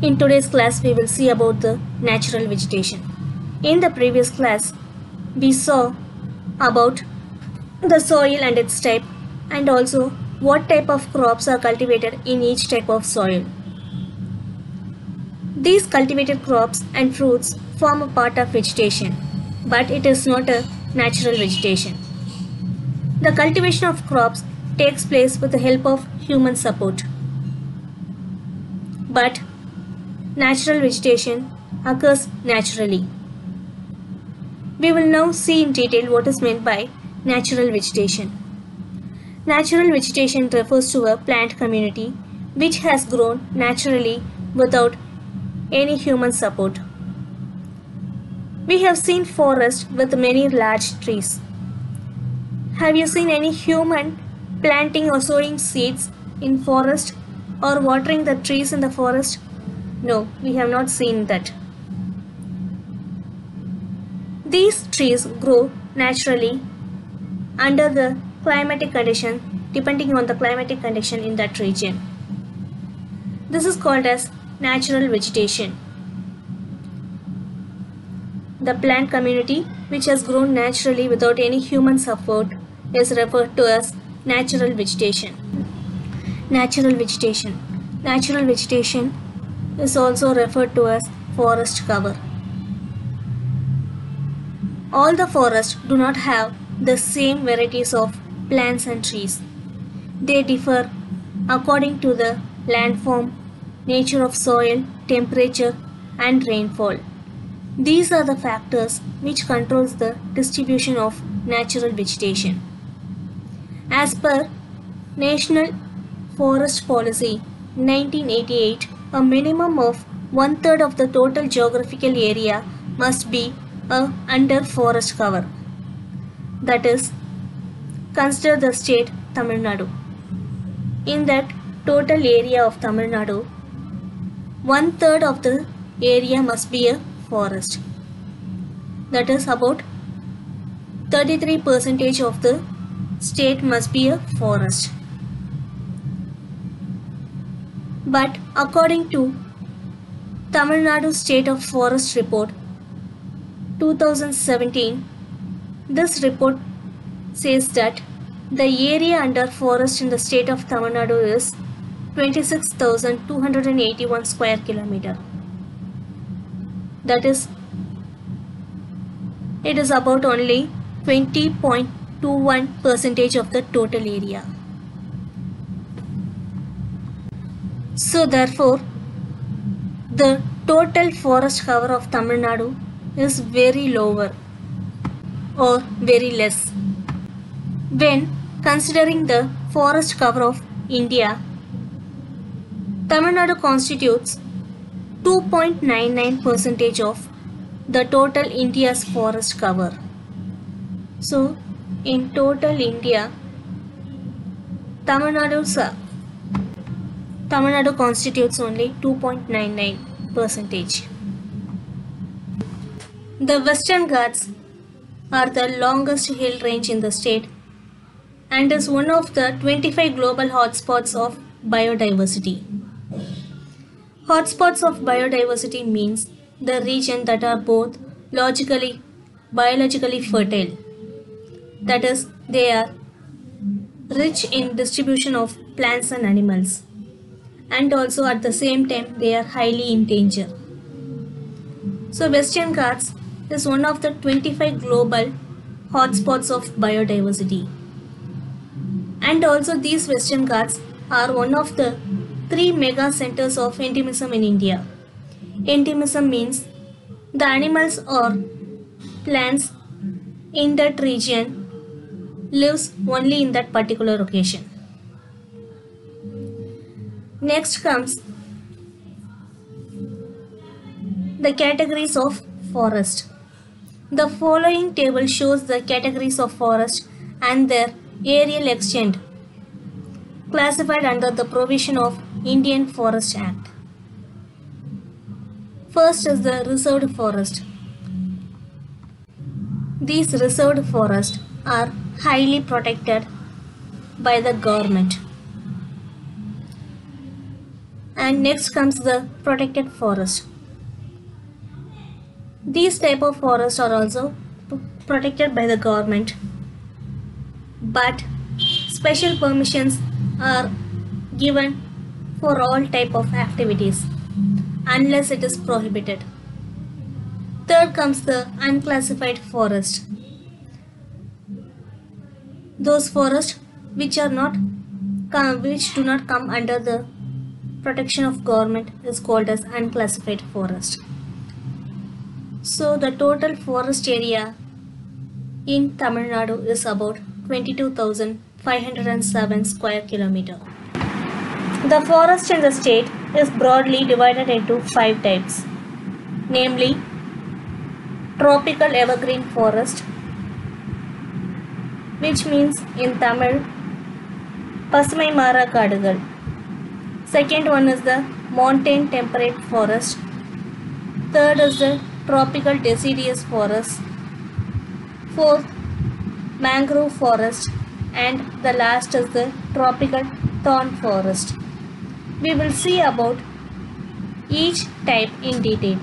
In today's class, we will see about the natural vegetation. In the previous class, we saw about the soil and its type and also what type of crops are cultivated in each type of soil. These cultivated crops and fruits form a part of vegetation, but it is not a natural vegetation. The cultivation of crops takes place with the help of human support. But natural vegetation occurs naturally. We will now see in detail what is meant by natural vegetation. Natural vegetation refers to a plant community which has grown naturally without any human support. We have seen forests with many large trees. Have you seen any human planting or sowing seeds in forest or watering the trees in the forest? No, we have not seen that. These trees grow naturally under the climatic condition depending on the climatic condition in that region. This is called as natural vegetation. The plant community which has grown naturally without any human support is referred to as natural vegetation. Natural vegetation. Natural vegetation is also referred to as forest cover. All the forests do not have the same varieties of plants and trees. They differ according to the landform, nature of soil, temperature and rainfall. These are the factors which controls the distribution of natural vegetation. As per National Forest Policy 1988, a minimum of one third of the total geographical area must be uh, under forest cover. That is, consider the state Tamil Nadu. In that total area of Tamil Nadu, one third of the area must be a forest. That is about 33 percentage of the state must be a forest. But according to Tamil Nadu State of Forest Report 2017, this report says that the area under forest in the state of Tamil Nadu is 26,281 square kilometer. That is, it is about only 20.21 percentage of the total area. So therefore, the total forest cover of Tamil Nadu is very lower or very less. When considering the forest cover of India, Tamil Nadu constitutes 2.99 percentage of the total India's forest cover. So, in total India, Tamil Nadu's Tamil Nadu constitutes only 2.99 percentage. The Western Ghats are the longest hill range in the state and is one of the 25 global hotspots of biodiversity. Hotspots of biodiversity means the region that are both logically biologically fertile that is they are rich in distribution of plants and animals and also at the same time they are highly in danger. So western ghats is one of the 25 global hotspots of biodiversity. And also these western ghats are one of the three mega centers of endemism in india. Endemism means the animals or plants in that region lives only in that particular location. Next comes the categories of forest. The following table shows the categories of forest and their aerial extent classified under the provision of Indian Forest Act. First is the reserved forest. These reserved forests are highly protected by the government And next comes the protected forest. These type of forests are also protected by the government, but special permissions are given for all type of activities unless it is prohibited. Third comes the unclassified forest. Those forests which are not which do not come under the protection of government is called as unclassified forest. So the total forest area in Tamil Nadu is about 22,507 square kilometer. The forest in the state is broadly divided into five types, namely tropical evergreen forest, which means in Tamil Pasmai Mara Kadugal Second one is the montane temperate forest. Third is the tropical deciduous forest. Fourth, mangrove forest. And the last is the tropical thorn forest. We will see about each type in detail.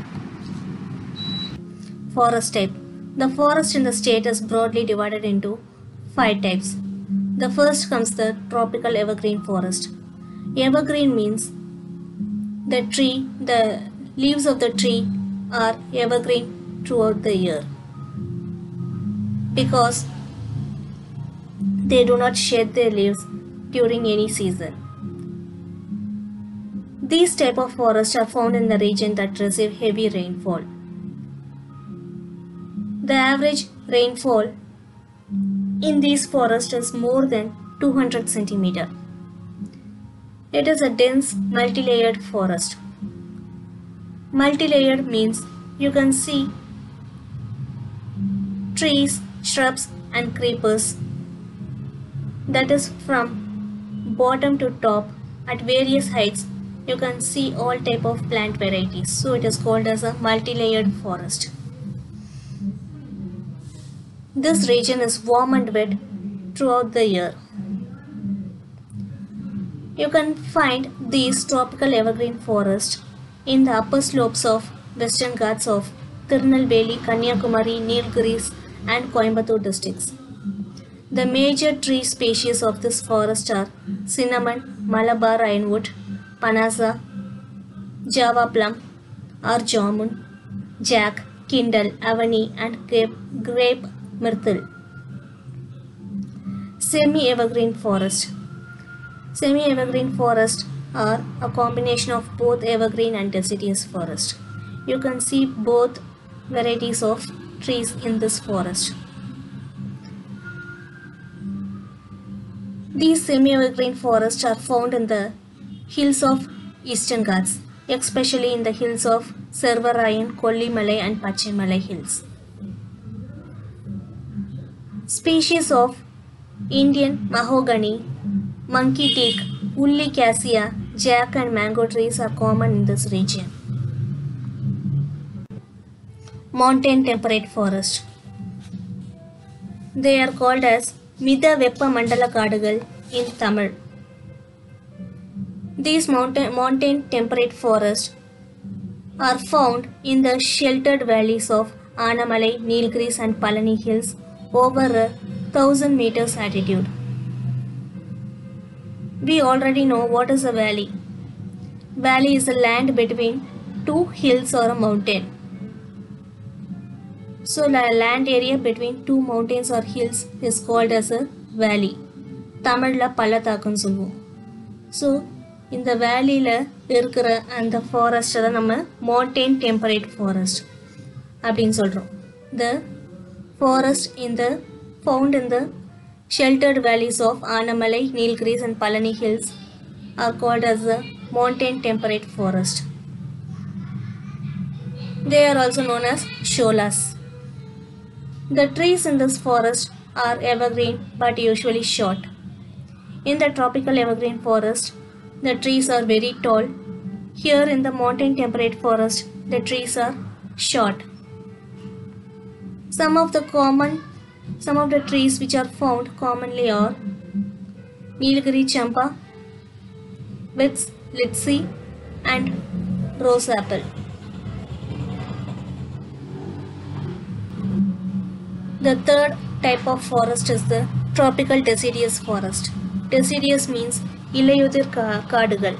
Forest type. The forest in the state is broadly divided into five types. The first comes the tropical evergreen forest. Evergreen means the tree, the leaves of the tree are evergreen throughout the year because they do not shed their leaves during any season. These type of forests are found in the region that receive heavy rainfall. The average rainfall in these forests is more than 200 centimeter. It is a dense multi-layered forest. Multi-layered means you can see trees, shrubs and creepers. That is from bottom to top at various heights you can see all type of plant varieties. So it is called as a multi-layered forest. This region is warm and wet throughout the year you can find these tropical evergreen forests in the upper slopes of western ghats of Tirunelveli, Kanyakumari, Nilgiris and Coimbatore districts. The major tree species of this forest are cinnamon, Malabar ironwood, Panasa, Java plum, or jack, kindle, avani and grape, grape myrtle. Semi-evergreen forest. Semi-evergreen forests are a combination of both evergreen and deciduous forest. You can see both varieties of trees in this forest. These semi-evergreen forests are found in the hills of Eastern Ghats, especially in the hills of Servarayan, Kollimalai and Pachimalai hills. Species of Indian mahogany, Monkey teak, woolly cassia, jack and mango trees are common in this region. Mountain temperate forest. They are called as Midha Veppa Mandala Kadugal in Tamil. These mountain, mountain temperate forests are found in the sheltered valleys of Annamalai, Nilgiris and Palani hills over a thousand meters altitude. We already know what is a valley. Valley is a land between two hills or a mountain. So the land area between two mountains or hills is called as a valley. தமிழில் பள்ளத்தாக்குன்னு சொல்லுவோம் so இந்த வேலியில் இருக்கிற அந்த ஃபாரஸ்ட்டை தான் நம்ம mountain temperate forest அப்படின்னு சொல்கிறோம் த ஃபாரஸ்ட் இந்த ஃபவுண்ட் இந்த sheltered valleys of Anamalai, Nilgiris and Palani hills are called as the mountain temperate forest. They are also known as sholas. The trees in this forest are evergreen but usually short. In the tropical evergreen forest, the trees are very tall. Here in the mountain temperate forest, the trees are short. Some of the common some of the trees which are found commonly are Nilgiri champa, Wight's litsea and rose apple. The third type of forest is the tropical deciduous forest. Deciduous means ഇലയുതിർ കാടുകൾ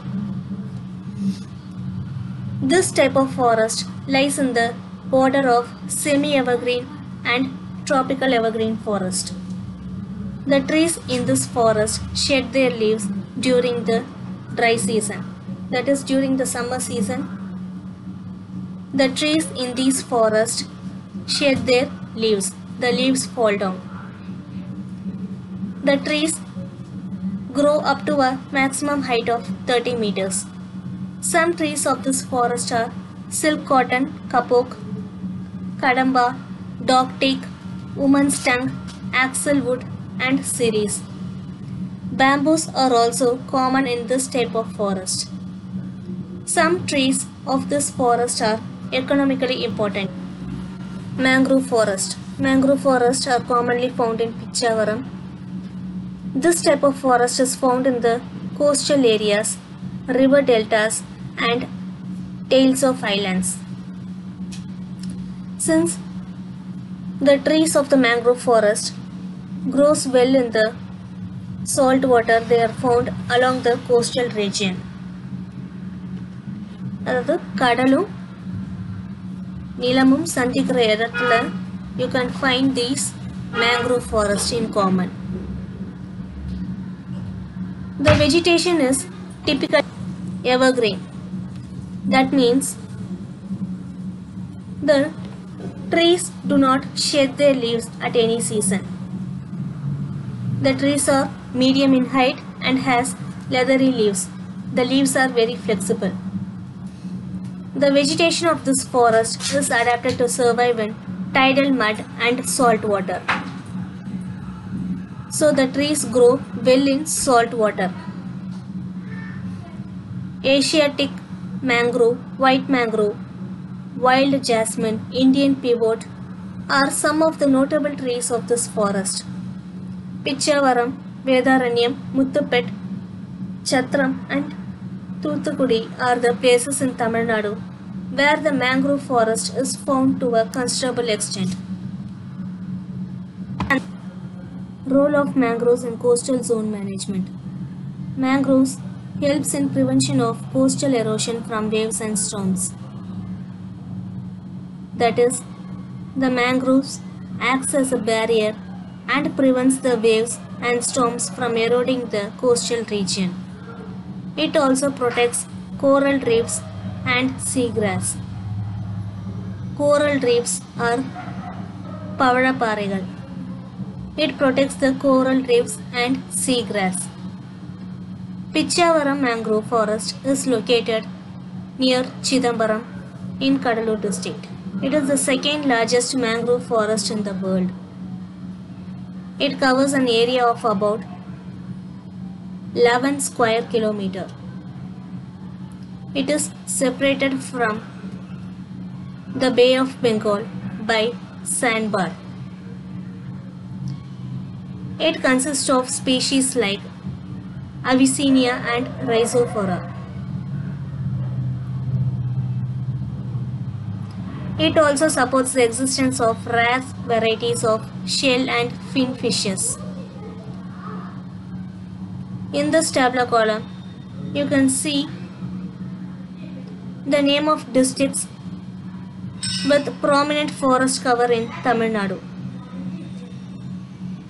This type of forest lies in the border of semi-evergreen and tropical evergreen forest. The trees in this forest shed their leaves during the dry season, that is during the summer season. The trees in these forests shed their leaves, the leaves fall down. The trees grow up to a maximum height of 30 meters. Some trees of this forest are silk cotton, kapok, kadamba, dog teak, woman's tongue, axlewood, and cerise. Bamboos are also common in this type of forest. Some trees of this forest are economically important. Mangrove forest. Mangrove forests are commonly found in Pichavaram. This type of forest is found in the coastal areas, river deltas, and tails of islands. Since the trees of the mangrove forest grows well in the salt water, they are found along the coastal region. அதாவது கடலும் நிலமும் சந்திக்கிற இடத்துல you can find these mangrove forest in common The vegetation is typical evergreen. That means the trees do not shed their leaves at any season. The trees are medium in height and has leathery leaves. The leaves are very flexible. The vegetation of this forest is adapted to survive in tidal mud and salt water. So the trees grow well in salt water. Asiatic mangrove, white mangrove, wild jasmine, Indian privet are some of the notable trees of this forest. Pichavaram, Vedaranyam, Muthupet, Chatram and Thuthukudi are the places in Tamil Nadu where the mangrove forest is found to a considerable extent. Role of mangroves in coastal zone management. Mangroves helps in prevention of coastal erosion from waves and storms. That is, the mangroves acts as a barrier and prevents the waves and storms from eroding the coastal region. It also protects coral reefs and seagrass. Coral reefs are Pavadaparegal. It protects the coral reefs and seagrass. Pichavaram mangrove forest is located near Chidambaram in Cuddalore district. It is the second largest mangrove forest in the world. It covers an area of about 11 square kilometer. It is separated from the Bay of Bengal by sandbar. It consists of species like Avicennia and Rhizophora. It also supports the existence of rare varieties of shell and fin fishes. In this tabular column, you can see the name of districts with prominent forest cover in Tamil Nadu.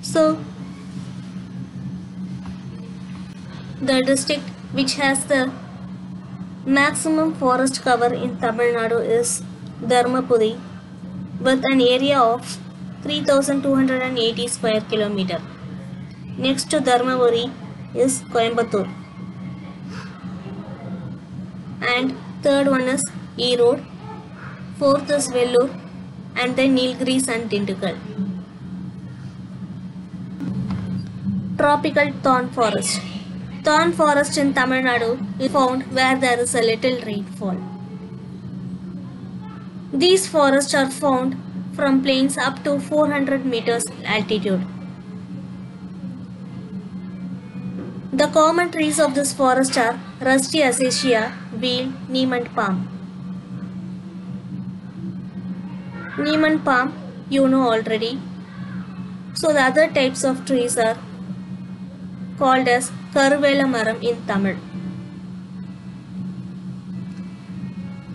So, the district which has the maximum forest cover in Tamil Nadu is Dharmapuri with an area of 3280 square kilometer. Next to Dharmapuri is Coimbatore. And third one is Erode. Fourth is Vellore and then Nilgiris and Dindigul. Tropical thorn forest. Thorn forest in Tamil Nadu is found where there is a little rainfall. These forests are found from plains up to 400 meters altitude. The common trees of this forest are Rusty acacia, wheel, neem and palm. Neem and palm you know already. So the other types of trees are called as Karvela Maram in Tamil.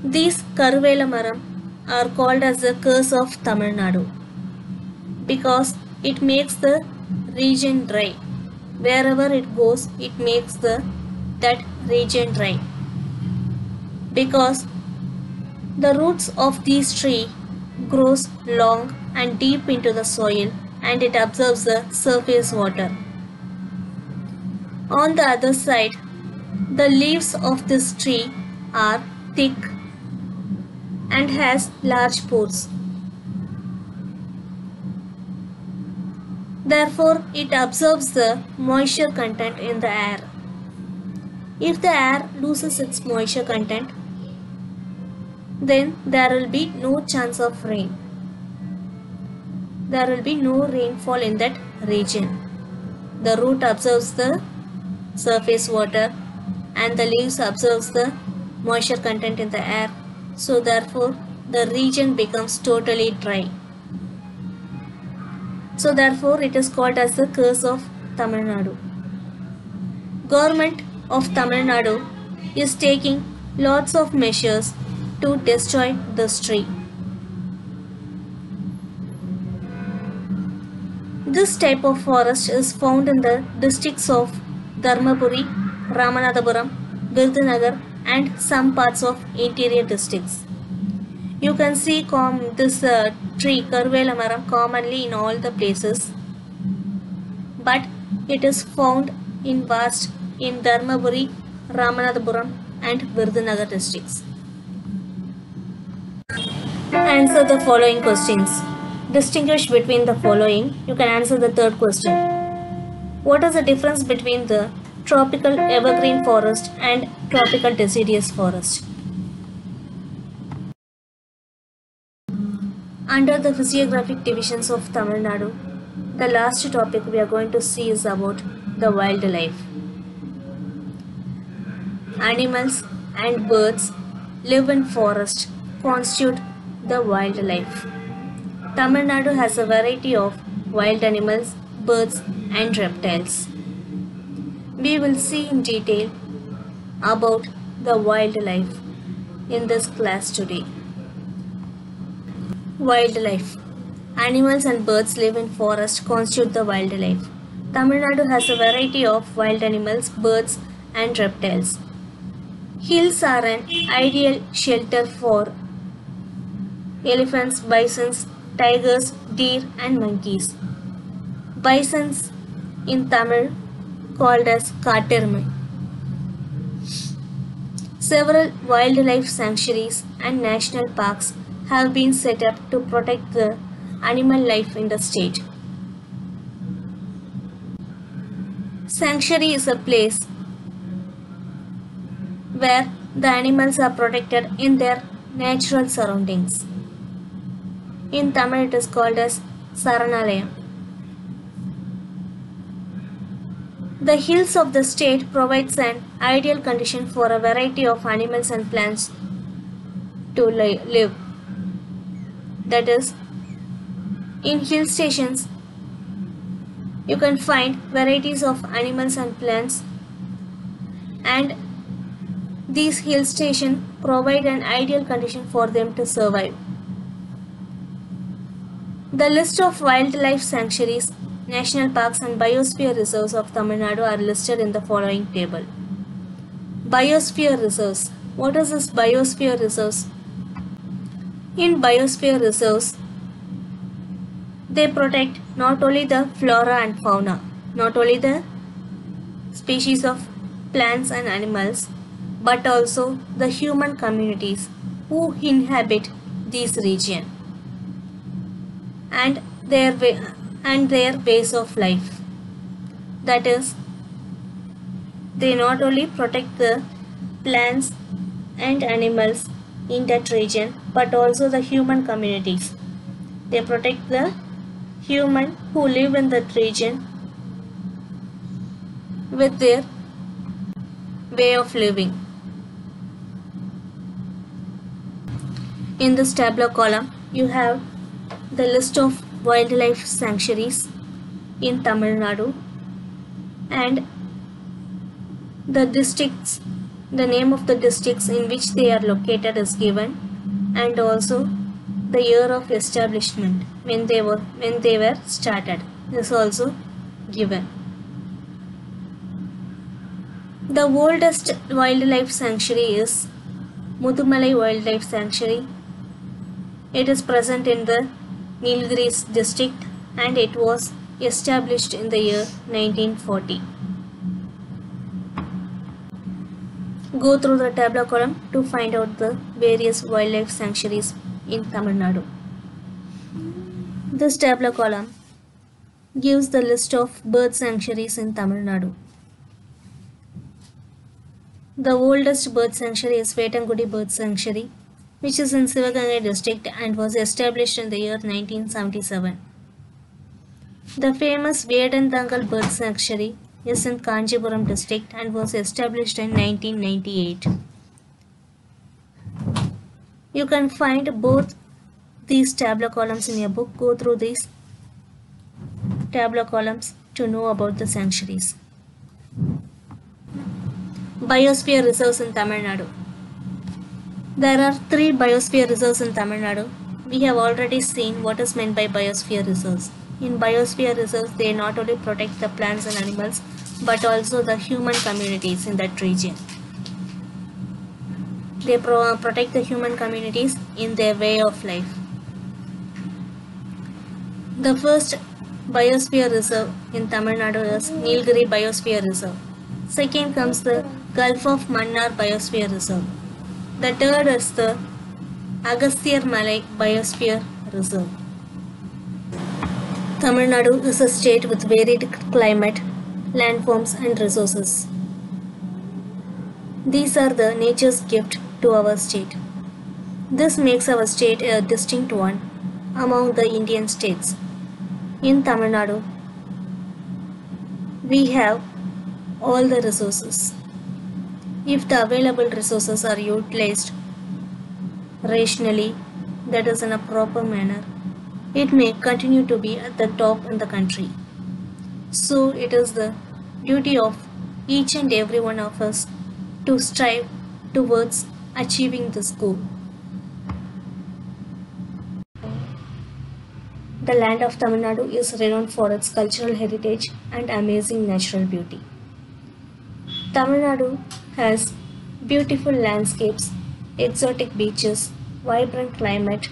These Karvela Maram are called as the curse of Tamil Nadu because it makes the region dry. Wherever it goes, it makes the that region dry. Because the roots of this tree grows long and deep into the soil and it absorbs the surface water. On the other side, the leaves of this tree are thick and has large pores. Therefore, it absorbs the moisture content in the air. If the air loses its moisture content, then there will be no chance of rain. There will be no rainfall in that region. The root absorbs the surface water and the leaves absorbs the moisture content in the air. So therefore the region becomes totally dry. So therefore it is called as the curse of Tamil Nadu. Government of Tamil Nadu is taking lots of measures to destroy this tree. This type of forest is found in the districts of Dharmapuri, Ramanathapuram, Virudhunagar and some parts of interior districts. You can see this uh, tree Karvela commonly in all the places but it is found in vast in Dharmapuri, Ramanathapuram and Virudhunagar districts. Answer the following questions. Distinguish between the following. You can answer the third question. What is the difference between the tropical evergreen forest and tropical deciduous forest? Under the physiographic divisions of Tamil Nadu, the last topic we are going to see is about the wildlife. Animals and birds live in forest constitute the wildlife. Tamil Nadu has a variety of wild animals, birds and reptiles. We will see in detail about the wildlife in this class today. Wildlife Animals and birds live in forest constitute the wildlife. Tamil Nadu has a variety of wild animals, birds and reptiles. Hills are an ideal shelter for elephants, bisons, tigers, deer and monkeys. Bisons in Tamil called as Katirmai. Several wildlife sanctuaries and national parks have been set up to protect the animal life in the state. Sanctuary is a place where the animals are protected in their natural surroundings. In Tamil it is called as Saranalayam. The hills of the state provides an ideal condition for a variety of animals and plants to li- live. That is, in hill stations, you can find varieties of animals and plants, and these hill stations provide an ideal condition for them to survive. The list of wildlife sanctuaries, national parks, and biosphere reserves of Tamil Nadu are listed in the following table. Biosphere reserves. What is this biosphere reserves? In biosphere reserves, they protect not only the flora and fauna, not only the species of plants and animals, but also the human communities who inhabit this region and their way, and their ways of life. That is, they not only protect the plants and animals in that region, but also the human communities. They protect the human who live in that region with their way of living. In this tabular column, you have the list of wildlife sanctuaries in Tamil Nadu and the districts, the name of the districts in which they are located is given and also the year of establishment when they were when they were started is also given. The oldest wildlife sanctuary is Mudumalai Wildlife Sanctuary. It is present in the Nilgiris district and it was established in the year 1940. Go through the tabular column to find out the various wildlife sanctuaries in Tamil Nadu. This tabular column gives the list of bird sanctuaries in Tamil Nadu. The oldest bird sanctuary is Vetangudi Bird Sanctuary, which is in Sivagangai district and was established in the year 1977. The famous Vedantangal Bird Sanctuary is in Kanchipuram district and was established in 1998. You can find both these tabular columns in your book. Go through these tabular columns to know about the sanctuaries. Biosphere reserves in Tamil Nadu. There are three biosphere reserves in Tamil Nadu. We have already seen what is meant by biosphere reserves. In biosphere reserves, they not only protect the plants and animals but also the human communities in that region. They pro- protect the human communities in their way of life. The first biosphere reserve in Tamil Nadu is Nilgiri Biosphere Reserve. Second comes the Gulf of Mannar Biosphere Reserve. The third is the Agasthyar Malay Biosphere Reserve. Tamil Nadu is a state with varied climate, landforms and resources. These are the nature's gift to our state. This makes our state a distinct one among the Indian states. In Tamil Nadu, we have all the resources. If the available resources are utilized rationally, that is in a proper manner, it may continue to be at the top in the country. So it is the duty of each and every one of us to strive towards achieving this goal. The land of Tamil Nadu is renowned for its cultural heritage and amazing natural beauty. Tamil Nadu has beautiful landscapes, exotic beaches, vibrant climate,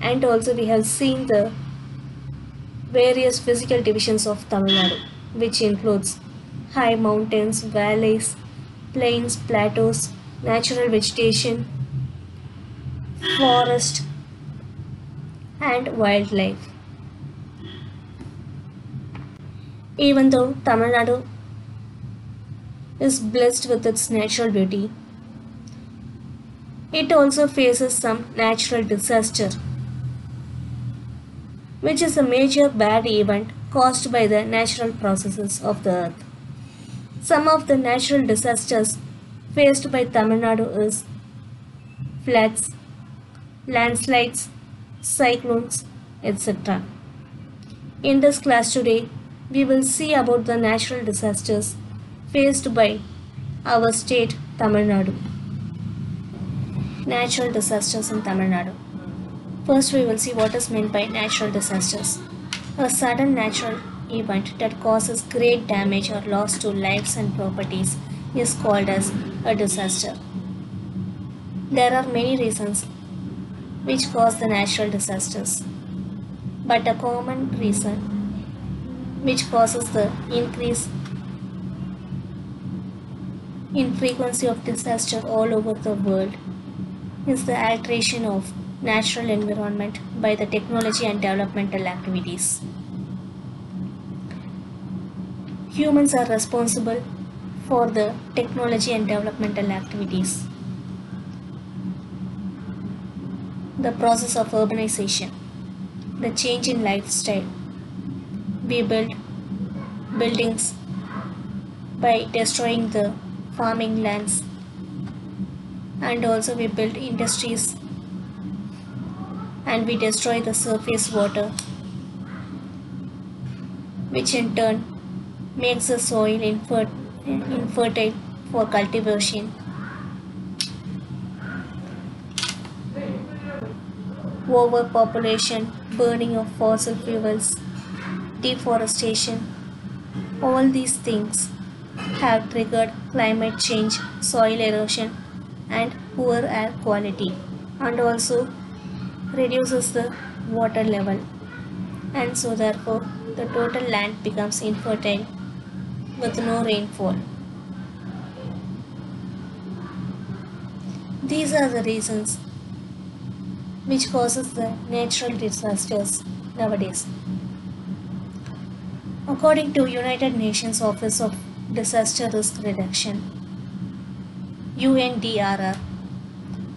and also we have seen the various physical divisions of Tamil Nadu, which includes high mountains, valleys, plains, plateaus, natural vegetation, forest, and wildlife. Even though Tamil Nadu is blessed with its natural beauty, it also faces some natural disaster, which is a major bad event caused by the natural processes of the earth. Some of the natural disasters faced by Tamil Nadu is floods, landslides, cyclones, etc. In this class today, we will see about the natural disasters faced by our state Tamil Nadu. Natural disasters in Tamil Nadu. First, we will see what is meant by natural disasters. A sudden natural event that causes great damage or loss to lives and properties is called as a disaster. There are many reasons which cause the natural disasters, but a common reason which causes the increase in frequency of disaster all over the world is the alteration of natural environment by the technology and developmental activities. Humans are responsible for the technology and developmental activities. The process of urbanization, the change in lifestyle. We build buildings by destroying the farming lands. And also we build industries. And we destroy the surface water, which in turn makes the soil infer- infertile for cultivation. Overpopulation, burning of fossil fuels, deforestation, all these things have triggered climate change, soil erosion, and poor air quality, and also reduces the water level. And so, therefore, the total land becomes infertile with no rainfall. These are the reasons which causes the natural disasters nowadays. According to United Nations Office of Disaster Risk Reduction, UNDRR,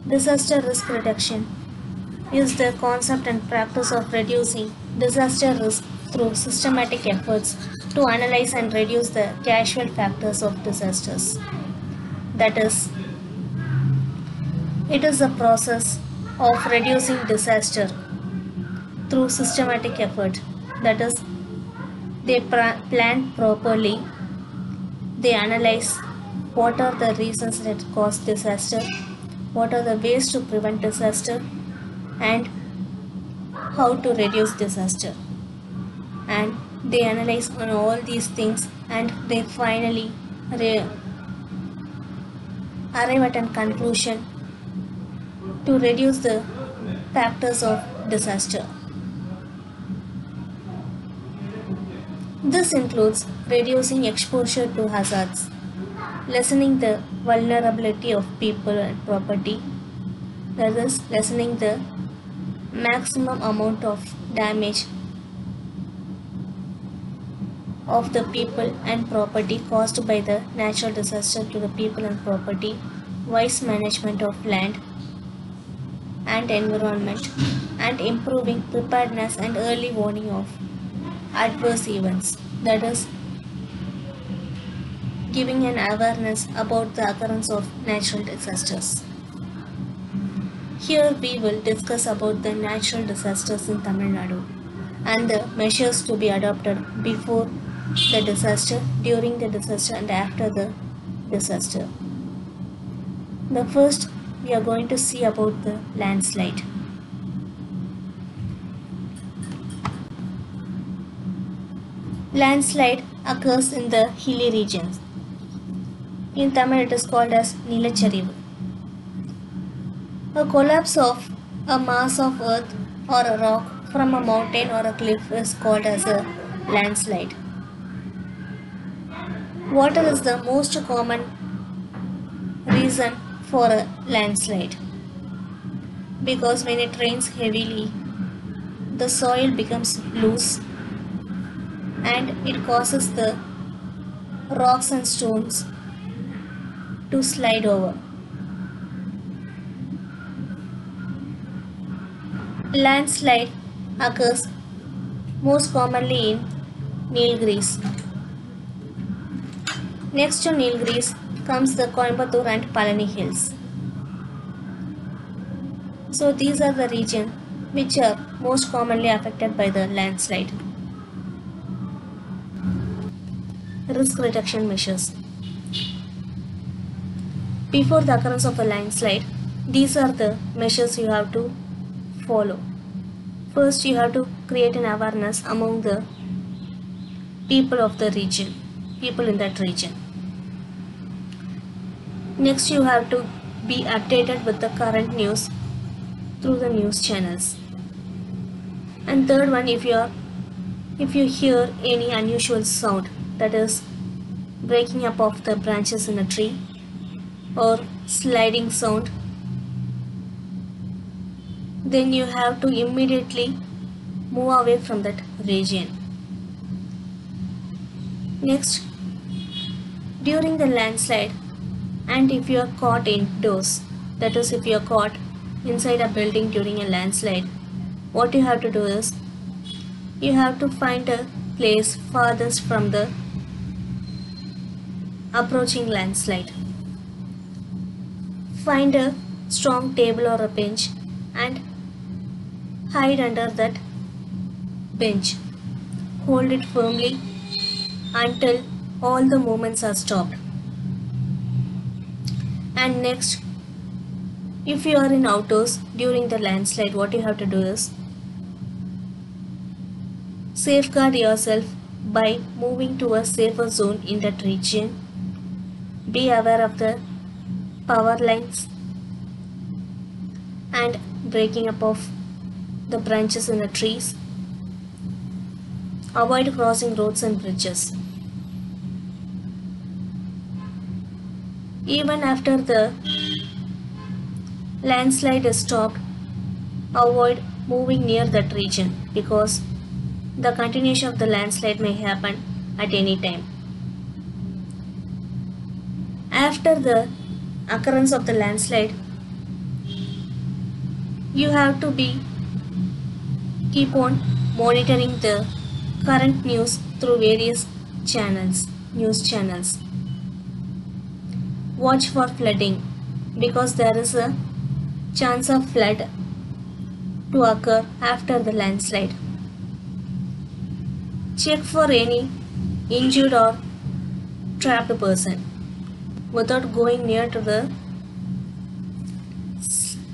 disaster risk reduction is the concept and practice of reducing disaster risk through systematic efforts to analyze and reduce the casual factors of disasters. That is, it is a process of reducing disaster through systematic effort. That is, they plan properly, they analyze what are the reasons that cause disaster, what are the ways to prevent disaster, and how to reduce disaster. And they analyze on all these things and they finally arrive at a conclusion to reduce the factors of disaster. This includes reducing exposure to hazards, lessening the vulnerability of people and property, that is, lessening the maximum amount of damage of the people and property caused by the natural disaster to the people and property, wise management of land and environment, and improving preparedness and early warning of adverse events. That is, giving an awareness about the occurrence of natural disasters. Here we will discuss about the natural disasters in Tamil Nadu and the measures to be adopted before the disaster, during the disaster, and after the disaster. The first we are going to see about the landslide. Landslide occurs in the hilly regions. In Tamil it is called as Nilacharivu. A collapse of a mass of earth or a rock from a mountain or a cliff is called as a landslide. Water is the most common reason for a landslide because when it rains heavily, the soil becomes loose and it causes the rocks and stones to slide over. Landslide occurs most commonly in Nilgiris. Next to Nilgiris comes the Coimbatore and Palani hills. So these are the regions which are most commonly affected by the landslide. Risk reduction measures. Before the occurrence of a landslide, these are the measures you have to follow. First, you have to create an awareness among the people of the region, people in that region. Next, you have to be updated with the current news through the news channels. And third one, if you are if you hear any unusual sound, that is breaking up of the branches in a tree or sliding sound, then you have to immediately move away from that region. Next, during the landslide, and if you are caught indoors, that is, if you are caught inside a building during a landslide, what you have to do is you have to find a place farthest from the approaching landslide. Find a strong table or a bench and hide under that bench. Hold it firmly until all the movements are stopped. And next, if you are in outdoors during the landslide, what you have to do is safeguard yourself by moving to a safer zone in that region. Be aware of the power lines and breaking up of the branches in the trees. Avoid crossing roads and bridges. Even after the landslide is stopped, avoid moving near that region because the continuation of the landslide may happen at any time. After the occurrence of the landslide, you have to be keep on monitoring the current news through various channels, news channels. Watch for flooding because there is a chance of flood to occur after the landslide. Check for any injured or trapped person without going near to the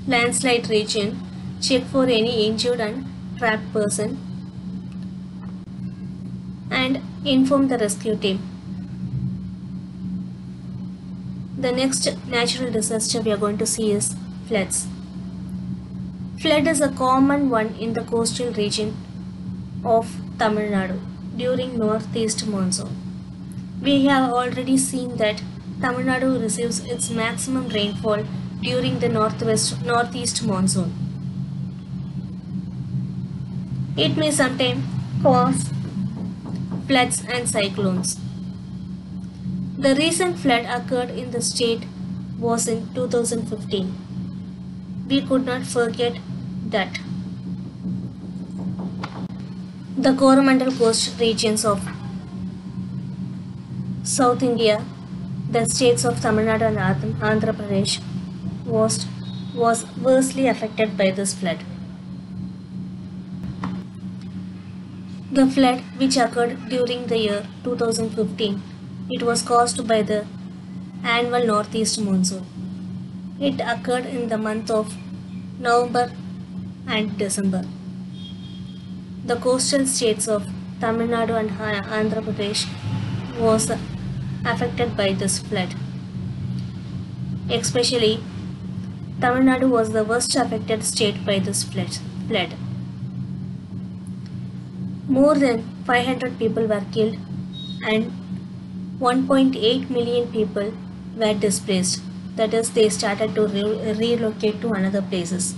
landslide region. Check for any injured and trapped person and inform the rescue team. The next natural disaster we are going to see is floods. Flood is a common one in the coastal region of Tamil Nadu during northeast monsoon. We have already seen that Tamil Nadu receives its maximum rainfall during the northwest northeast monsoon. It may sometimes cause floods and cyclones. The recent flood occurred in the state was in 2015. We could not forget that. The Coromandel coast regions of South India, the states of Tamil Nadu and Andhra- Pradesh, was, was worstly affected by this flood. The flood, which occurred during the year 2015, it was caused by the annual northeast monsoon. It occurred in the month of November and December. The coastal states of Tamil Nadu and Andhra Pradesh was affected by this flood. Especially, Tamil Nadu was the worst affected state by this flood. More than 500 people were killed and 1.8 million people were displaced. That is, they started to re- relocate to another places.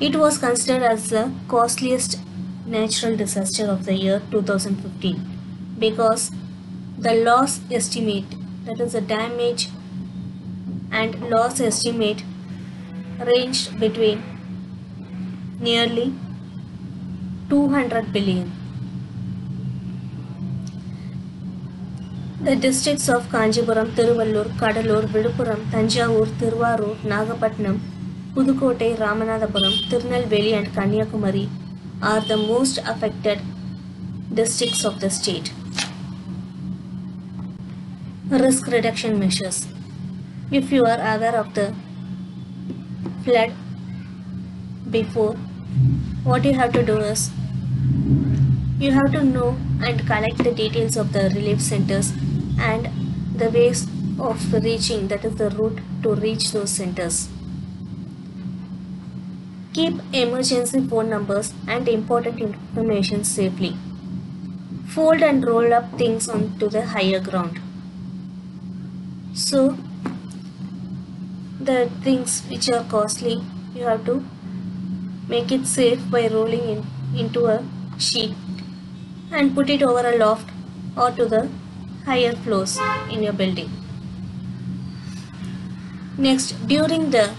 It was considered as the costliest natural disaster of the year 2015 because the loss estimate, that is, the damage and loss estimate, ranged between nearly 200 billion. The districts of Kanchipuram, Tiruvallur, Cuddalore, Viluppuram, Tanjavur, Tiruvarur, Nagapattinam, Pudukkottai, Ramanathapuram, Tirunelveli and Kanyakumari are the most affected districts of the state. Risk reduction measures. If you are aware of the flood before, what you have to do is you have to know and collect the details of the relief centers and the ways of reaching that is the route to reach those centers. Keep emergency phone numbers and important information safely. Fold and roll up things onto the higher ground so the things which are costly you have to make it safe by rolling in into a sheet and put it over a loft or to the higher floors in your building. Next, during the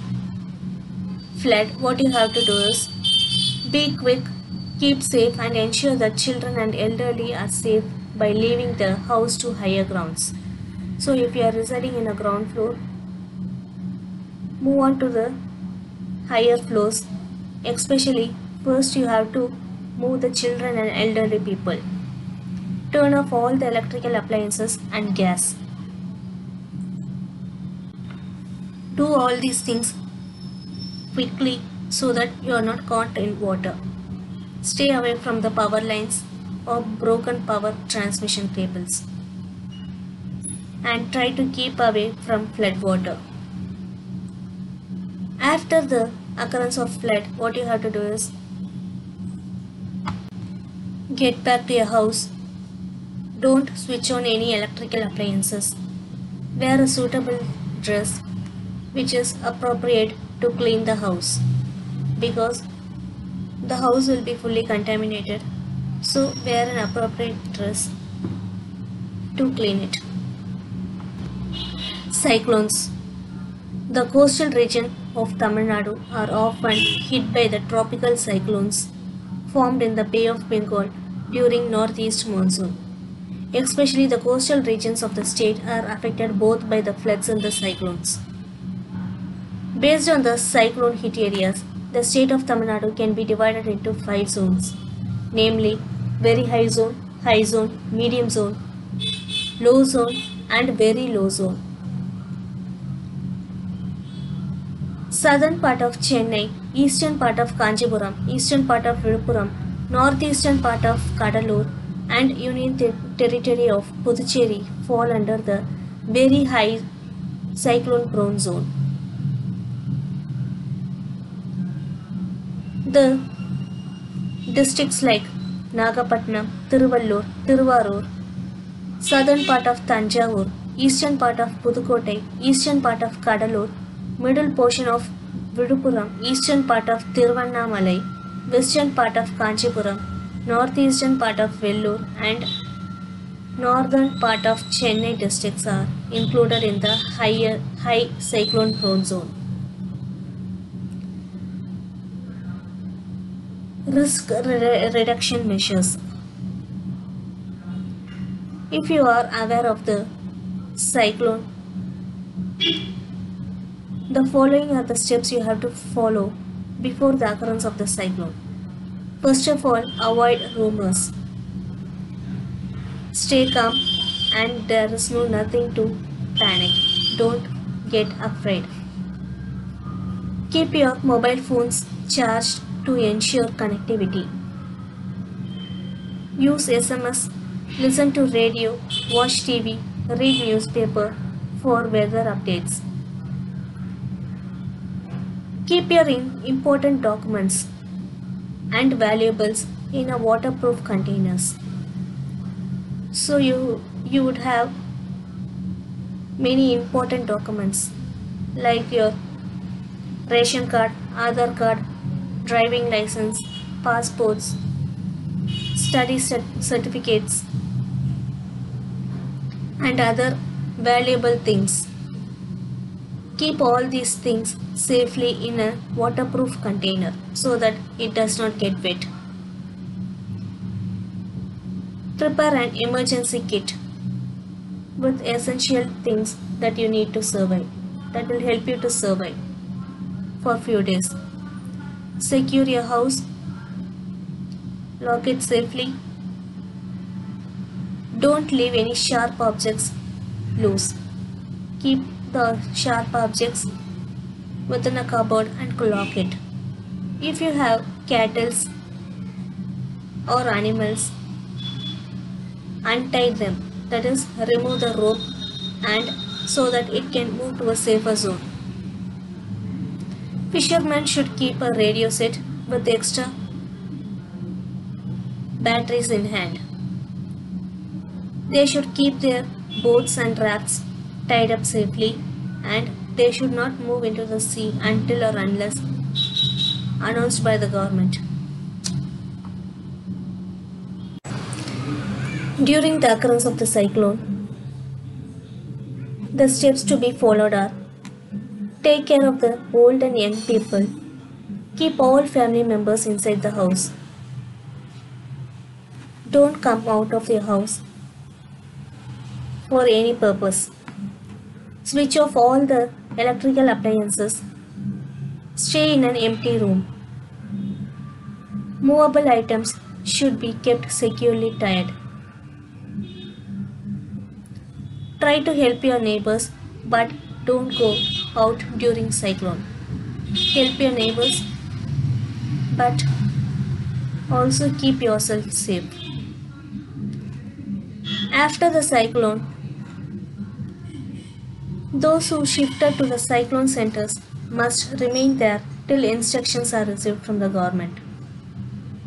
flood, what you have to do is be quick, keep safe, and ensure that children and elderly are safe by leaving the house to higher grounds. So, if you are residing in a ground floor, move on to the higher floors, especially First, you have to move the children and elderly people. Turn off all the electrical appliances and gas. Do all these things quickly so that you are not caught in water. Stay away from the power lines or broken power transmission cables. And try to keep away from flood water. After the occurrence of flood, what you have to do is get back to your house. Don't switch on any electrical appliances. Wear a suitable dress which is appropriate to clean the house because the house will be fully contaminated. So wear an appropriate dress to clean it. Cyclones. The coastal region of Tamil Nadu are often hit by the tropical cyclones formed in the Bay of Bengal during northeast monsoon. Especially the coastal regions of the state are affected both by the floods and the cyclones. Based on the cyclone hit areas, the state of Tamil Nadu can be divided into five zones, namely very high zone, high zone, medium zone, low zone, and very low zone. Southern part of Chennai, eastern part of Kanchipuram, eastern part of Viluppuram, northeastern part of Cuddalore, and Union Ter- Territory of Puducherry fall under the very high cyclone prone zone. The districts like Nagapatnam, Tiruvallur, Tiruvarur, southern part of Tanjavur, eastern part of Pudukkottai, eastern part of Cuddalore, middle portion of Viluppuram, eastern part of Tiruvannamalai, western part of Kanchipuram, northeastern part of Vellore and northern part of Chennai districts are included in the higher high cyclone prone zone. Risk re- reduction measures. If you are aware of the cyclone, the following are the steps you have to follow before the occurrence of the cyclone. First of all, avoid rumors. Stay calm and there is no nothing to panic. Don't get afraid. Keep your mobile phones charged to ensure connectivity. Use SMS, listen to radio, watch TV, read newspaper for weather updates. Keep your important documents and valuables in a waterproof containers. So you you would have many important documents like your ration card, Aadhaar card, driving license, passports, study cert- certificates, and other valuable things. Keep all these things safely in a waterproof container so that it does not get wet. Prepare an emergency kit with essential things that you need to survive that will help you to survive for few days. Secure your house, lock it safely. Don't leave any sharp objects loose. Keep the sharp objects within a cupboard and lock it. If you have cattle or animals, untie them. That is, remove the rope and so that it can move to a safer zone. Fishermen should keep a radio set with extra batteries in hand. They should keep their boats and rafts tied up safely and they should not move into the sea until or unless announced by the government. During the occurrence of the cyclone, the steps to be followed are take care of the old and young people, keep all family members inside the house, don't come out of your house for any purpose. Switch off all the electrical appliances. Stay in an empty room. Movable items should be kept securely tied. Try to help your neighbors but don't go out during cyclone. Help your neighbors but also keep yourself safe. After the cyclone, those who shifted to the cyclone centers must remain there till instructions are received from the government.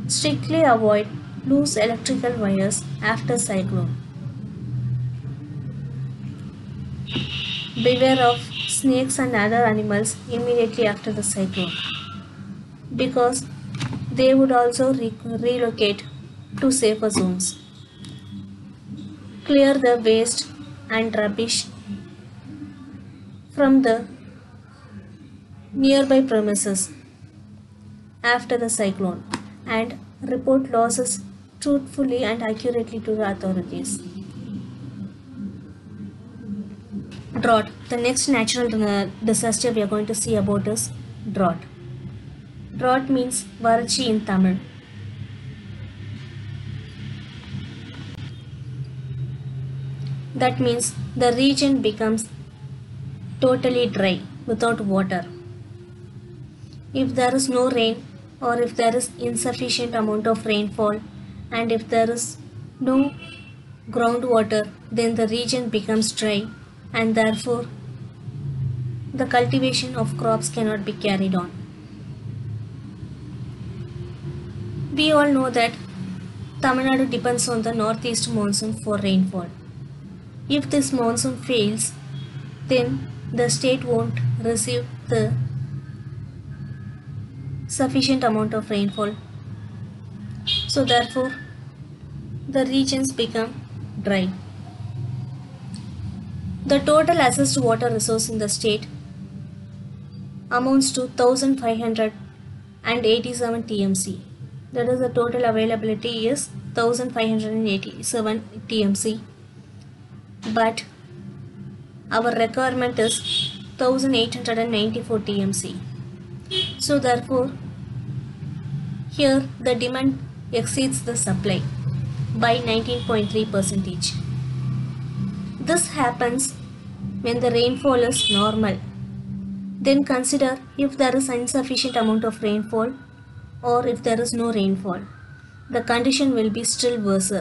Strictly avoid loose electrical wires after cyclone. Beware of snakes and other animals immediately after the cyclone because they would also re- relocate to safer zones. Clear the waste and rubbish from the nearby premises after the cyclone and report losses truthfully and accurately to the authorities. Drought. The next natural uh, disaster we are going to see about is drought. Drought means varachi in Tamil. That means the region becomes totally dry without water. If there is no rain or if there is insufficient amount of rainfall and if there is no groundwater then the region becomes dry and therefore the cultivation of crops cannot be carried on. We all know that Tamil Nadu depends on the northeast monsoon for rainfall. If this monsoon fails, then the state won't receive the sufficient amount of rainfall. So therefore, the regions become dry. The total assessed water resource in the state amounts to 1587 TMC. That is the total availability is 1587 TMC. But our requirement is 1894 TMC. So therefore, here the demand exceeds the supply by 19.3 percentage. This happens when the rainfall is normal. Then consider if there is insufficient amount of rainfall or if there is no rainfall. The condition will be still worse.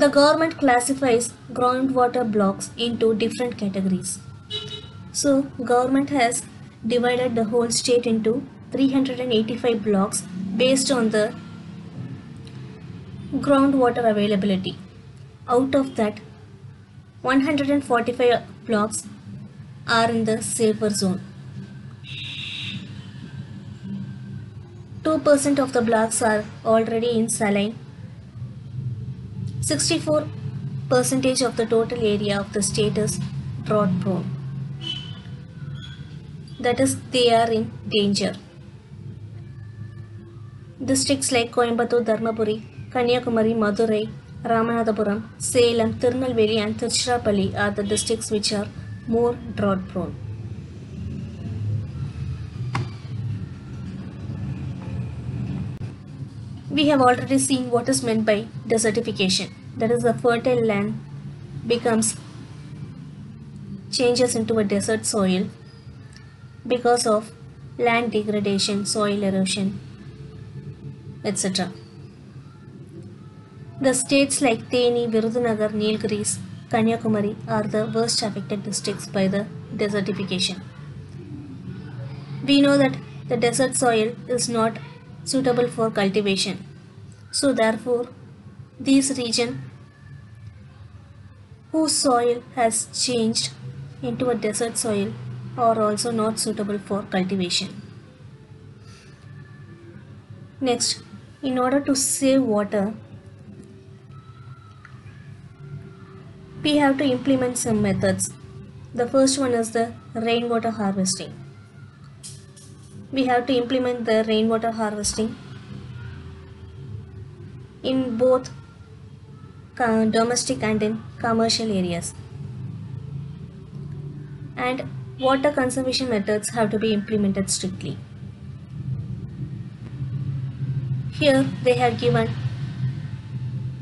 The government classifies groundwater blocks into different categories. So, government has divided the whole state into 385 blocks based on the groundwater availability. Out of that, 145 blocks are in the safer zone. 2% of the blocks are already in saline 64 percentage of the total area of the state is drought prone. That is, they are in danger. Districts like Coimbatore, Dharmapuri, Kanyakumari, Madurai, Ramanathapuram, Salem, Tirunelveli and Tiruchirappalli are the districts which are more drought prone. We have already seen what is meant by desertification. That is, the fertile land becomes changes into a desert soil because of land degradation, soil erosion, etc. The states like Theni, Virudhunagar, Nilgiris, Kanyakumari are the worst affected districts by the desertification. We know that the desert soil is not suitable for cultivation. So therefore, these region whose soil has changed into a desert soil are also not suitable for cultivation. Next, in order to save water, we have to implement some methods. The first one is the rainwater harvesting. We have to implement the rainwater harvesting in both uh, domestic and in commercial areas. And water conservation methods have to be implemented strictly. Here they have given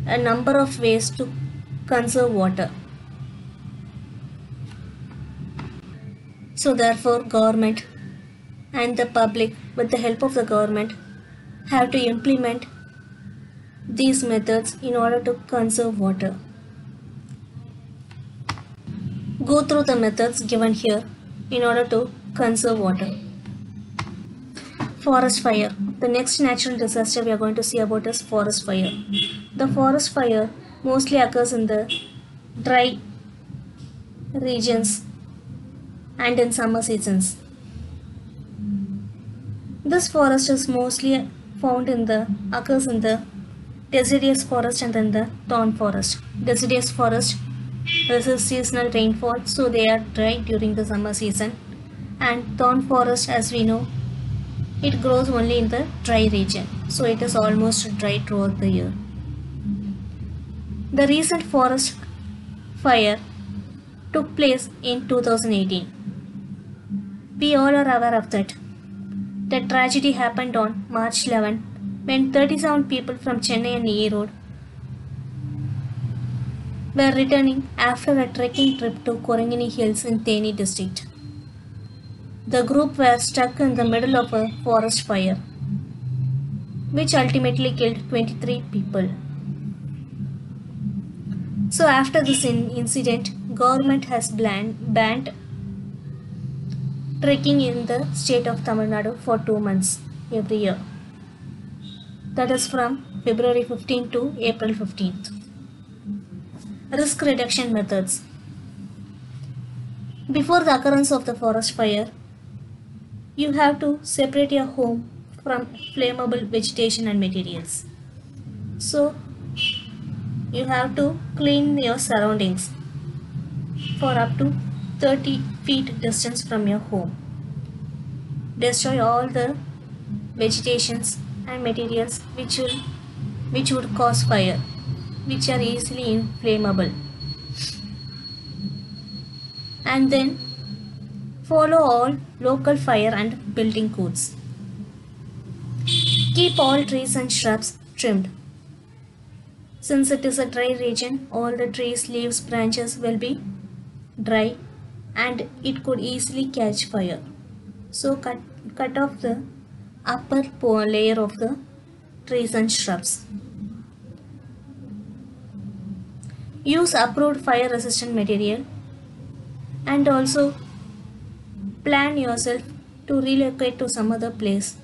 a number of ways to conserve water. So therefore government and the public with the help of the government have to implement these methods in order to conserve water. Go through the methods given here in order to conserve water. Forest fire. The next natural disaster we are going to see about is forest fire. The forest fire mostly occurs in the dry regions and in summer seasons. This forest is mostly found in the occurs in the deciduous forest and then the thorn forest. Deciduous forest receives seasonal rainfall so they are dry during the summer season and thorn forest as we know it grows only in the dry region so it is almost dry throughout the year. The recent forest fire took place in 2018. We all are aware of that. The tragedy happened on March 11 when 37 people from Chennai and Erode were returning after a trekking trip to Kurangani Hills in Theni district. The group were stuck in the middle of a forest fire, which ultimately killed 23 people. So after this in- incident, government has banned trekking in the state of Tamil Nadu for two months every year. That is from February 15 to April 15th. Risk reduction methods. Before the occurrence of the forest fire, you have to separate your home from flammable vegetation and materials. So, you have to clean your surroundings for up to 30 feet distance from your home. Destroy all the vegetations and materials which will which would cause fire, which are easily inflammable. And then follow all local fire and building codes. Keep all trees and shrubs trimmed. Since it is a dry region, all the trees, leaves, branches will be dry and it could easily catch fire. So cut, cut off the upper layer of the trees and shrubs. Use approved fire resistant material and also plan yourself to relocate to some other place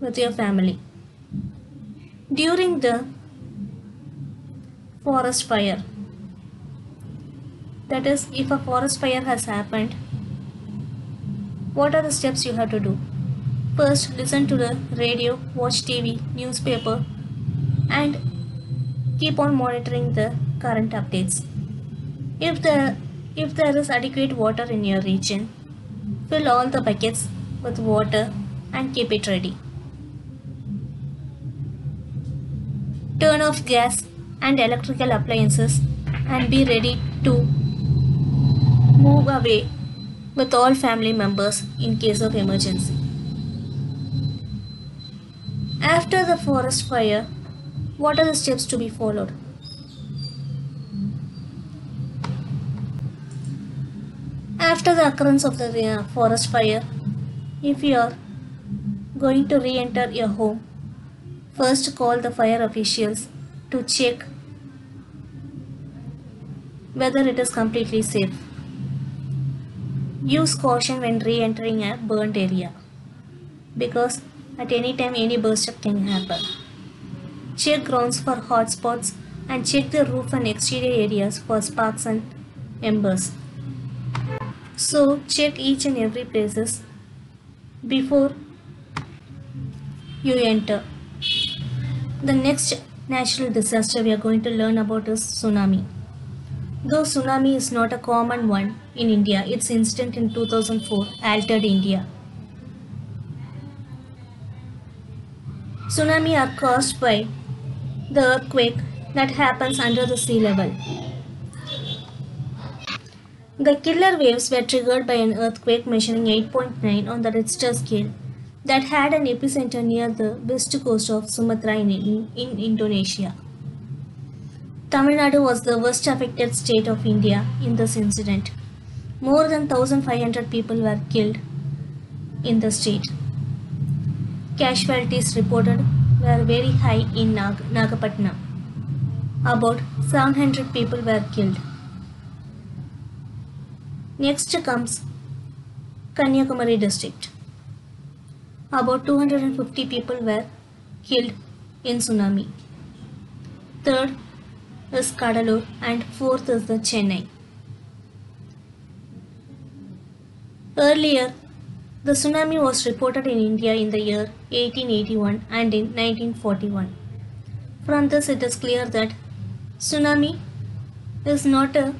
with your family. During the forest fire, that is, if a forest fire has happened, what are the steps you have to do? First, listen to the radio, watch TV, newspaper, and keep on monitoring the current updates. If the if there is adequate water in your region, fill all the buckets with water and keep it ready. Turn off gas and electrical appliances and be ready to move away with all family members in case of emergency. After the forest fire, what are the steps to be followed? After the occurrence of the forest fire, if you are going to re enter your home, first call the fire officials to check whether it is completely safe. Use caution when re entering a burnt area because at any time any burst up can happen. Check grounds for hot spots and check the roof and exterior areas for sparks and embers. So check each and every places before you enter. The next natural disaster we are going to learn about is tsunami. Though tsunami is not a common one in India, its incident in 2004 altered India. Tsunami are caused by the earthquake that happens under the sea level. The killer waves were triggered by an earthquake measuring 8.9 on the Richter scale that had an epicenter near the west coast of Sumatra in, in, in Indonesia. Tamil Nadu was the worst affected state of India in this incident. More than 1,500 people were killed in the state. Casualties reported were very high in Nag- Nagapattinam. About 700 people were killed. Next comes Kanyakumari district. About 250 people were killed in tsunami. Third is Cuddalore and fourth is the Chennai. Earlier, the tsunami was reported in India in the year 1881 and in 1941. From this, it is clear that tsunami is not a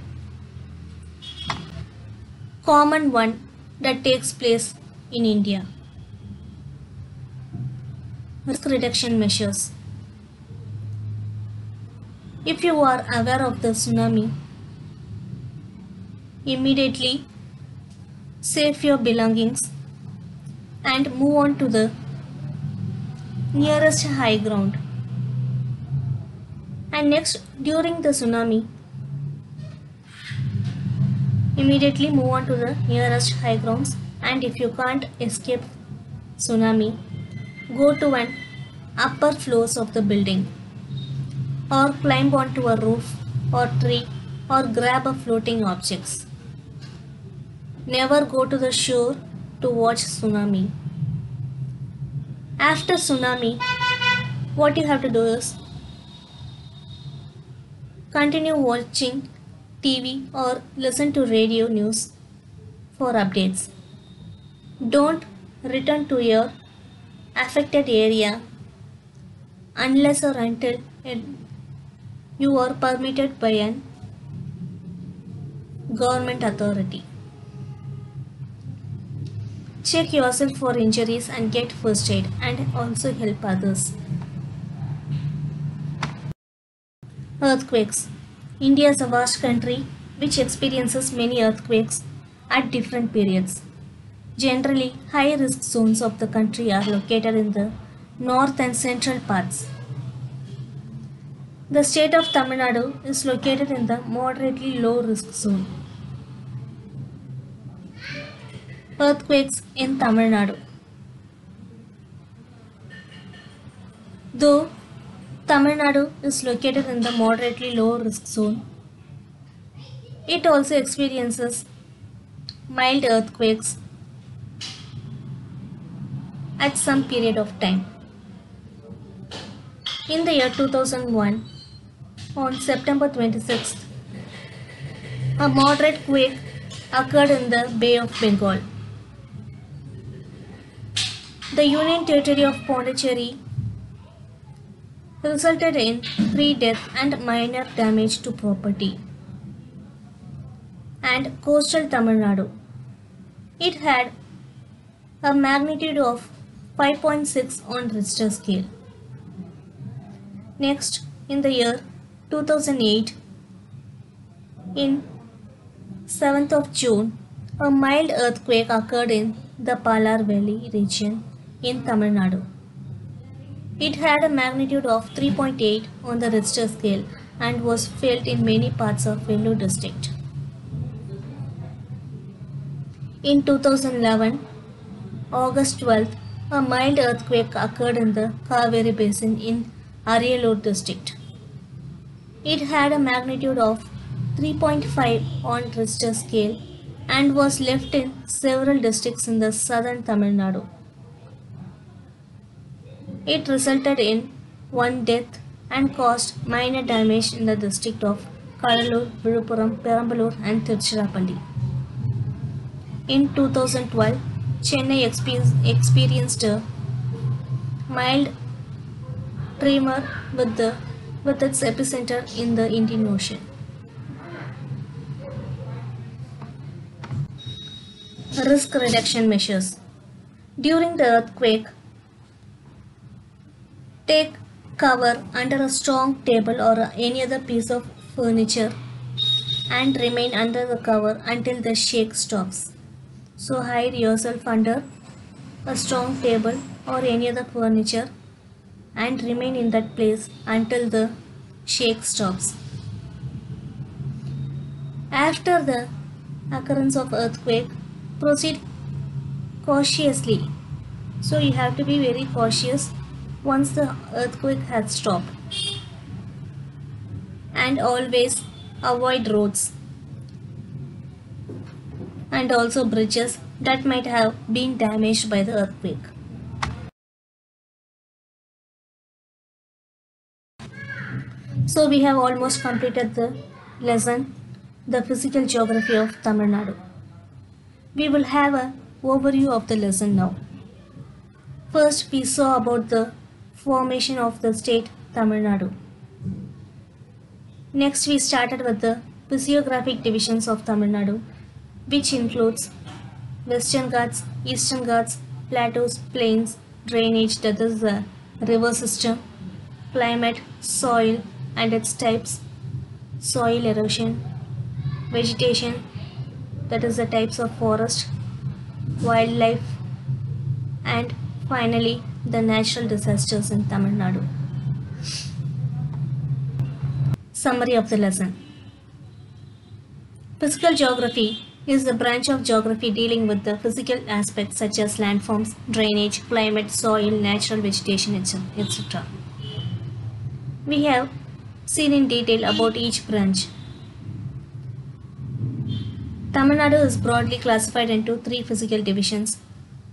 common one that takes place in India. Risk reduction measures. If you are aware of the tsunami, immediately save your belongings and move on to the nearest high ground. And next, during the tsunami, immediately move on to the nearest high grounds. And if you can't escape tsunami, go to an upper floors of the building or climb onto a roof or tree or grab a floating objects. Never go to the shore to watch tsunami. After tsunami, what you have to do is continue watching TV or listen to radio news for updates. Don't return to your affected area unless or until it, you are permitted by an government authority. Check yourself for injuries and get first aid and also help others. Earthquakes. India is a vast country which experiences many earthquakes at different periods. Generally, high risk zones of the country are located in the north and central parts. The state of Tamil Nadu is located in the moderately low risk zone. Earthquakes in Tamil Nadu. Though Tamil Nadu is located in the moderately low risk zone, it also experiences mild earthquakes at some period of time. In the year 2001, on September 26th, a moderate quake occurred in the Bay of Bengal. The Union Territory of Pondicherry resulted in three deaths and minor damage to property. And coastal Tamil Nadu. It had a magnitude of 5.6 on Richter scale. Next, in the year 2008, in 7th of June, a mild earthquake occurred in the Palar Valley region in Tamil Nadu. It had a magnitude of 3.8 on the Richter scale and was felt in many parts of Vellore district. In 2011, August 12th, a mild earthquake occurred in the Kaveri Basin in Ariyalur district. It had a magnitude of 3.5 on Richter scale and was left in several districts in the southern Tamil Nadu. It resulted in one death and caused minor damage in the district of Cuddalore, Viluppuram, Perambalur and Tiruchirappalli. In 2012, Chennai experienced a mild tremor with, the, with its epicenter in the Indian Ocean. Risk reduction measures. During the earthquake, take cover under a strong table or any other piece of furniture and remain under the cover until the shake stops. So hide yourself under a strong table or any other furniture and remain in that place until the shake stops. After the occurrence of earthquake, proceed cautiously. So you have to be very cautious once the earthquake has stopped. And always avoid roads and also bridges that might have been damaged by the earthquake. So we have almost completed the lesson, the physical geography of Tamil Nadu. We will have a overview of the lesson now. First we saw about the formation of the state Tamil Nadu. Next we started with the physiographic divisions of Tamil Nadu which includes Western Ghats, Eastern Ghats, plateaus, plains, drainage that is the river system, climate, soil and its types, soil erosion, vegetation that is the types of forest, wildlife and finally the natural disasters in Tamil Nadu. Summary of the lesson Physical geography is the branch of geography dealing with the physical aspects such as landforms, drainage, climate, soil, natural vegetation, etc. We have seen in detail about each branch. Tamil Nadu is broadly classified into three physical divisions,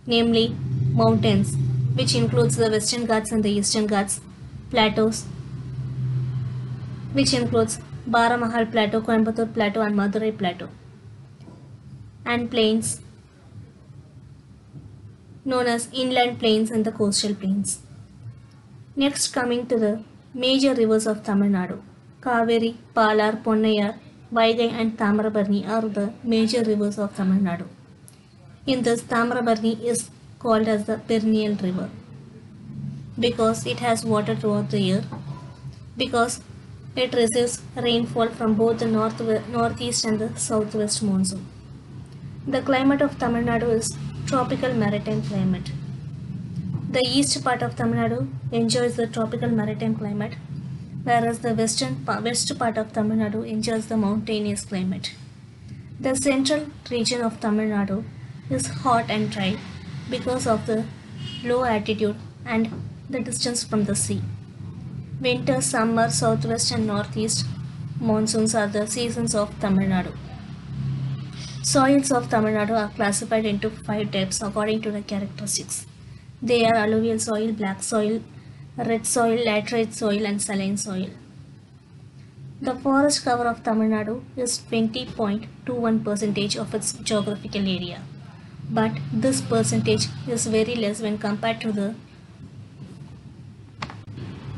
namely mountains, which includes the Western Ghats and the Eastern Ghats, plateaus, which includes Baramahal Plateau, Coimbatore Plateau and Madurai Plateau, and plains known as inland plains and the coastal plains. Next coming to the major rivers of Tamil Nadu. Kaveri, Palar, Ponnayar, Vaigai and Tamarabarni are the major rivers of Tamil Nadu. In this, Tamarabarni is called as the perennial river because it has water throughout the year because it receives rainfall from both the north, northeast and the southwest monsoon. The climate of Tamil Nadu is tropical maritime climate. The east part of Tamil Nadu enjoys the tropical maritime climate, whereas the western west part of Tamil Nadu enjoys the mountainous climate. The central region of Tamil Nadu is hot and dry because of the low altitude and the distance from the sea. Winter, summer, southwest and northeast monsoons are the seasons of Tamil Nadu. Soils of Tamil Nadu are classified into five types according to the characteristics. They are alluvial soil, black soil, red soil, laterite soil and saline soil. The forest cover of Tamil Nadu is 20.21 percentage of its geographical area. But this percentage is very less when compared to the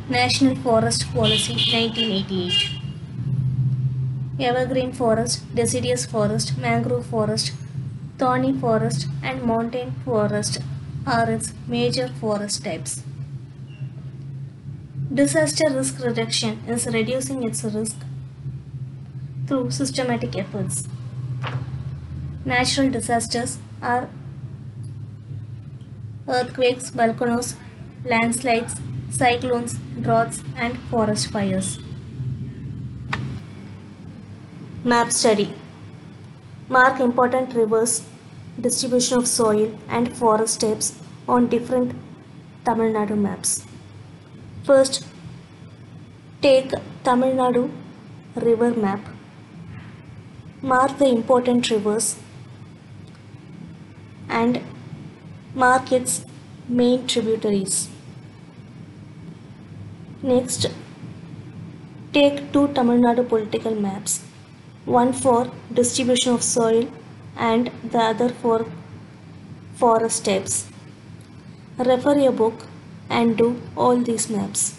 National Forest Policy 1988. Evergreen forest, deciduous forest, mangrove forest, thorny forest and mountain forest are its major forest types. Disaster risk reduction is reducing its risk through systematic efforts. Natural disasters are earthquakes, volcanoes, landslides, cyclones, droughts and forest fires. Map study. Mark important rivers, distribution of soil and forest types on different Tamil Nadu maps. First, take Tamil Nadu river map. Mark the important rivers and mark its main tributaries. Next, take two Tamil Nadu political maps, one for distribution of soil and the other for forest types. Refer your book and do all these maps.